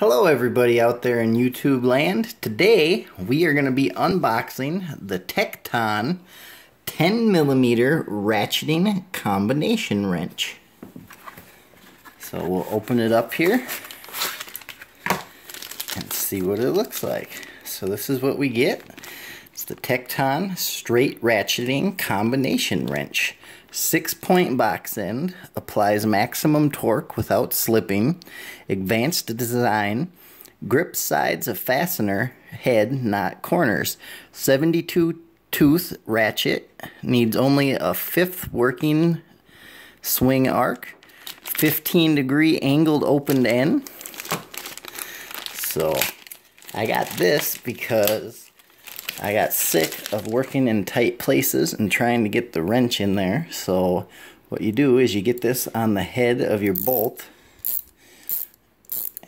Hello everybody out there in YouTube land. Today we are going to be unboxing the Tekton 10 millimeter ratcheting combination wrench. So we'll open it up here and see what it looks like. So this is what we get. It's the Tekton straight ratcheting combination wrench. Six point box end, applies maximum torque without slipping, advanced design, grip sides of fastener, head, not corners. 72 tooth ratchet, needs only a fifth working swing arc, 15 degree angled opened end. So I got this because I got sick of working in tight places and trying to get the wrench in there. So what you do is you get this on the head of your bolt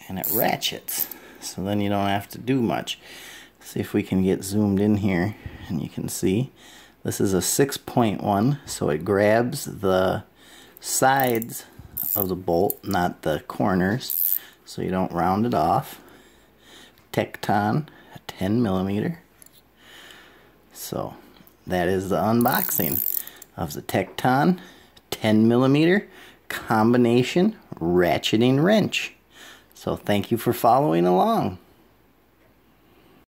and it ratchets. So then you don't have to do much. See if we can get zoomed in here and you can see this is a 6.1 so it grabs the sides of the bolt not the corners so you don't round it off. Tekton 10 millimeter so that is the unboxing of the Tekton 10 millimeter combination ratcheting wrench. So thank you for following along.